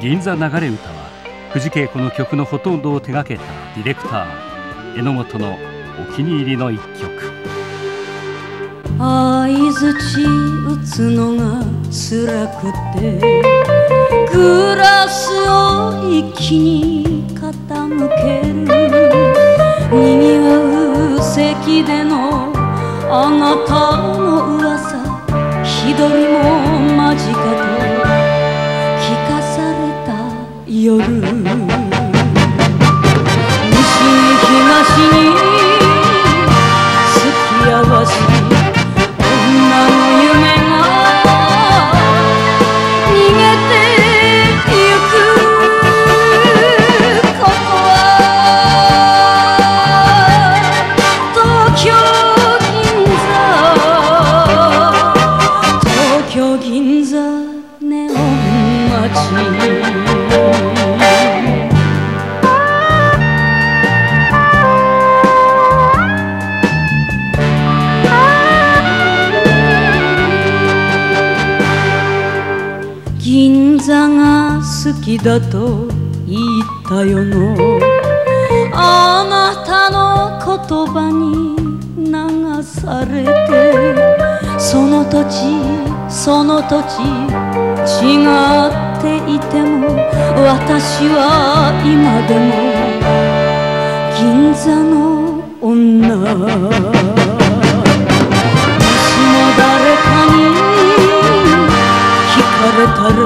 銀座流れ歌は藤恵子の曲のほとんどを手掛けたディレクター榎本のお気に入りの一曲。相づち打つのが辛くてグラスを一気に傾ける。にぎわう席でのあなたの噂。日取りも銀座東京銀座ネオン街銀座が好きだと言ったよの。あなたの言葉に流されて。その土地その土地違っていても私は今でも銀座の女。もしも誰かに聞かれたら